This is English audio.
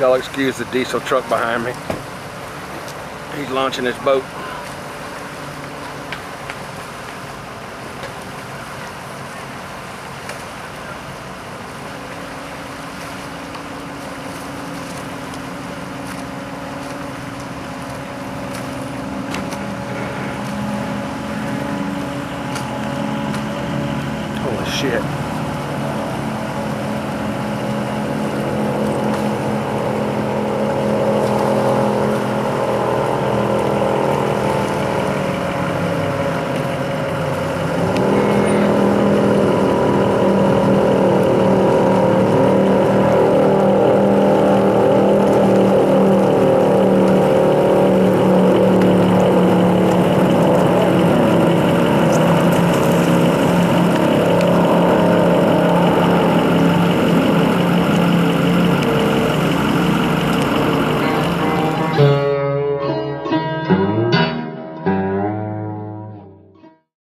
y'all excuse the diesel truck behind me. He's launching his boat. Holy shit.